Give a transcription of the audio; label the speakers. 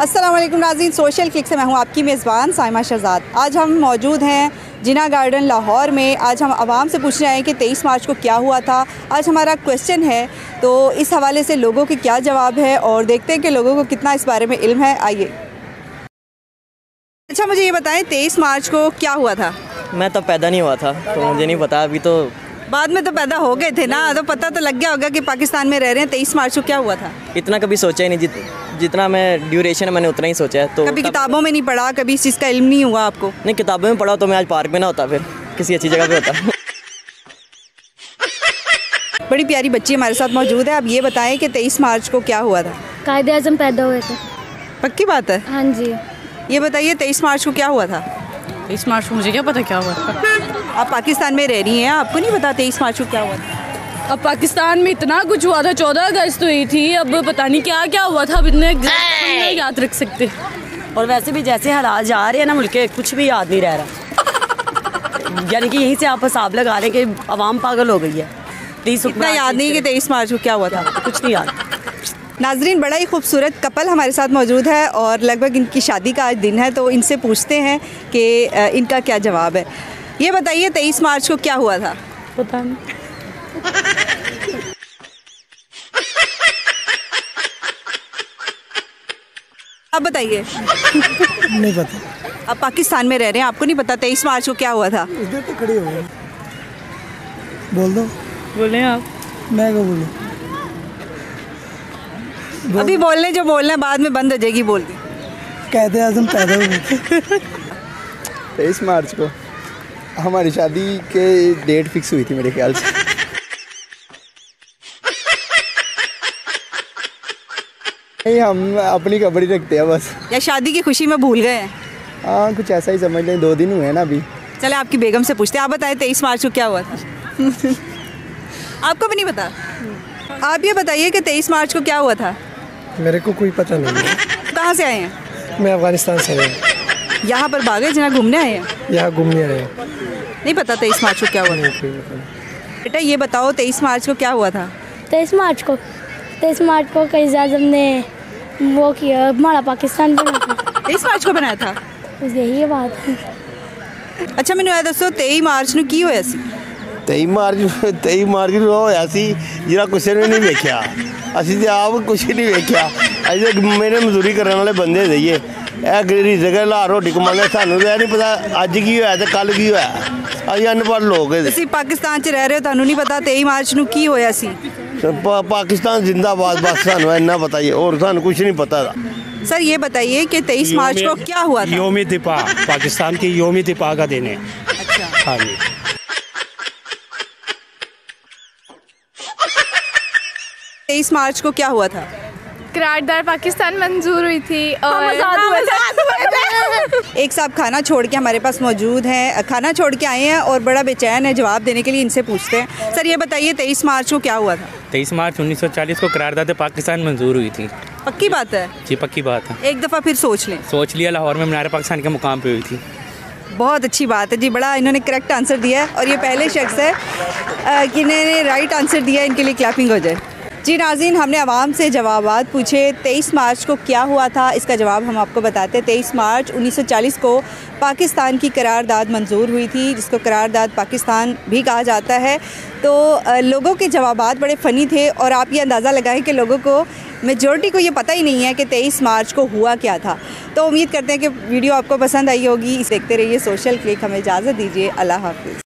Speaker 1: अस्सलाम वालेकुम नाज़रीन सोशल क्लिक से मैं हूँ आपकी मेज़बान साइमा शहजाद। आज हम मौजूद हैं जिना गार्डन लाहौर में। आज हम आवाम से पूछ रहे हैं कि 23 मार्च को क्या हुआ था। आज हमारा क्वेश्चन है तो इस हवाले से लोगों के क्या जवाब है और देखते हैं कि लोगों को कितना इस बारे में इल्म है। आइए। अच्छा मुझे ये बताएँ 23 मार्च को क्या हुआ था?
Speaker 2: मैं तब पैदा नहीं हुआ था तो मुझे नहीं पता अभी तो
Speaker 1: बाद में तो पैदा हो गए थे ना तो पता तो लग गया होगा कि पाकिस्तान में रह रहे हैं तेईस मार्च को क्या हुआ था?
Speaker 2: इतना कभी सोचा ही नहीं जित जितना मैं ड्यूरेशन है मैंने उतना ही सोचा है तो
Speaker 1: कभी किताबों में नहीं पढ़ा? कभी इस चीज़ का इल्म नहीं हुआ आपको?
Speaker 2: नहीं किताबों में पढ़ा तो मैं आज पार्क में ना होता फिर किसी अच्छी जगह पे होता।
Speaker 1: बड़ी प्यारी बच्ची हमारे साथ मौजूद है आप ये बताएँ कि तेईस मार्च को क्या हुआ था।
Speaker 3: कायदे आज़म पैदा हुए थे।
Speaker 1: पक्की बात है?
Speaker 3: हाँ जी।
Speaker 1: ये बताइए तेईस मार्च को क्या हुआ था?
Speaker 4: इस मार्च को मुझे क्या पता क्या हुआ था?
Speaker 1: आप पाकिस्तान में रह रही हैं आपको नहीं पता तेईस मार्च को क्या हुआ था?
Speaker 4: अब पाकिस्तान में इतना कुछ हुआ था चौदह अगस्त हुई थी अब पता नहीं क्या क्या हुआ था अब इतने याद रख सकते।
Speaker 5: और वैसे भी जैसे हालात जा रहे हैं ना मुल्क के कुछ भी याद नहीं रह रहा। यानी कि यहीं से आप हिसाब लगा रहे हैं कि आवाम पागल हो गई है। तीस
Speaker 1: इतना याद नहीं कि तेईस मार्च को क्या हुआ था।
Speaker 5: कुछ नहीं याद।
Speaker 1: नाजरीन बड़ा ही खूबसूरत कपल हमारे साथ मौजूद है और लगभग इनकी शादी का आज दिन है तो इनसे पूछते हैं कि इनका क्या जवाब है। ये बताइए तेईस मार्च को क्या हुआ था?
Speaker 4: पता नहीं।
Speaker 1: आप बताइए।
Speaker 6: नहीं पता।
Speaker 1: आप पाकिस्तान में रह रहे हैं आपको नहीं पता तेईस मार्च को क्या हुआ था?
Speaker 6: इधर तो खड़ी हो बोल दो।
Speaker 4: बोले आप?
Speaker 6: मैं क्या बोलूँ?
Speaker 1: अभी बोलने जो बोलना बाद में बंद हो जाएगी बोलती
Speaker 6: कहते आज़म पैदा हुए थे।
Speaker 7: तेईस मार्च को हमारी शादी के डेट फिक्स हुई थी मेरे ख्याल से। नहीं हम अपनी खबर ही रखते हैं बस।
Speaker 1: या शादी की खुशी में भूल गए? हैं
Speaker 7: हाँ कुछ ऐसा ही समझ लें दो दिन हुए हैं ना अभी।
Speaker 1: चले आपकी बेगम से पूछते हैं। आप बताएँ तेईस मार्च को क्या हुआ था? आपको भी नहीं पता? आप ये बताइए कि तेईस मार्च को क्या हुआ था?
Speaker 6: मेरे को कोई पता नहीं है।
Speaker 1: कहाँ से आए हैं?
Speaker 6: मैं अफ़गानिस्तान से आया
Speaker 1: यहाँ पर बागे जना घूमने आए हैं?
Speaker 6: यहाँ घूमने आए हैं।
Speaker 1: नहीं पता तेईस मार्च को क्या हुआ था। बेटा ये बताओ तेईस मार्च को क्या हुआ था?
Speaker 3: तेईस मार्च को तेईस मार्च को कई आज़म ने वो किया हमारा पाकिस्तान बना था
Speaker 1: तेईस मार्च को बनाया था
Speaker 3: बस यही है बात
Speaker 1: ਅੱਛਾ ਮੈਨੂੰ ਇਹ ਦੱਸੋ 23 ਮਾਰਚ ਨੂੰ ਕੀ ਹੋਇਆ ਸੀ
Speaker 8: 23 ਮਾਰਚ 23 ਮਾਰਚ ਨੂੰ ਉਹ ਹੋਇਆ ਸੀ ਜਿਹੜਾ ਕਿਸੇ ਨੇ ਨਹੀਂ ਵੇਖਿਆ ਅਸੀਂ ਤੇ ਆਪ ਕੁਛ ਨਹੀਂ ਵੇਖਿਆ ਅਸੀਂ ਤੇ ਮੇਰੇ ਮਜ਼ਦੂਰੀ ਕਰਨ ਵਾਲੇ ਬੰਦੇ ਸੀਗੇ ਇਹ ਗਰੀ ਜਗ੍ਹਾ ਲਾ ਰੋਟੀ ਕਮਾਉਂਦੇ ਸਾਨੂੰ ਤਾਂ ਇਹ ਨਹੀਂ ਪਤਾ ਅੱਜ ਕੀ ਹੋਇਆ ਤੇ ਕੱਲ ਕੀ ਹੋਇਆ ਅਸੀਂ ਅਨਪੜ੍ਹ ਲੋਕ ਹੈਗੇ।
Speaker 1: ਤੁਸੀਂ ਪਾਕਿਸਤਾਨ 'ਚ ਰਹਿ ਰਹੇ ਹੋ ਤੁਹਾਨੂੰ ਨਹੀਂ ਪਤਾ 23 ਮਾਰਚ ਨੂੰ ਕੀ ਹੋਇਆ ਸੀ
Speaker 8: पा, पाकिस्तान जिंदाबाद पाकिस्तान है ना बताइए और सू कुछ नहीं पता था
Speaker 1: सर ये बताइए कि 23 मार्च को क्या हुआ था
Speaker 9: योम दिपा पाकिस्तान की योम दिपा का दिन है
Speaker 1: अच्छा
Speaker 9: हाँ जी
Speaker 1: तेईस मार्च को क्या हुआ था
Speaker 10: करारदार पाकिस्तान मंजूर हुई थी और
Speaker 1: एक साहब खाना छोड़ के हमारे पास मौजूद हैं। खाना छोड़ के आए हैं और बड़ा बेचैन है जवाब देने के लिए इनसे पूछते हैं। सर ये बताइए तेईस मार्च को क्या हुआ था?
Speaker 9: तेईस मार्च 1940 को करारदाद पाकिस्तान मंजूर हुई थी।
Speaker 1: पक्की बात है?
Speaker 9: जी पक्की बात है।
Speaker 1: एक दफ़ा फिर सोच लें।
Speaker 9: सोच लिया लाहौर में मीनार पाकिस्तान के मुकाम पर हुई थी।
Speaker 1: बहुत अच्छी बात है जी बड़ा इन्होंने करेक्ट आंसर दिया है और ये पहले शख्स है कि इन्होंने राइट आंसर दिया इनके लिए क्लैपिंग हो जाए। जी नाजीन, हमने आवाम से जवाब पूछे। 23 मार्च को क्या हुआ था? इसका जवाब हम आपको बताते हैं। 23 मार्च 1940 को पाकिस्तान की करारदाद मंजूर हुई थी, जिसको करारदाद पाकिस्तान भी कहा जाता है। तो लोगों के जवाब बड़े फ़नी थे और आप ये अंदाज़ा लगाएँ कि लोगों को मेजोरिटी को ये पता ही नहीं है कि 23 मार्च को हुआ क्या था। तो उम्मीद करते हैं कि वीडियो आपको पसंद आई होगी। देखते रहिए, सोशल क्लिक, हमें इजाज़त दीजिए। अल्लाह हाफिज़।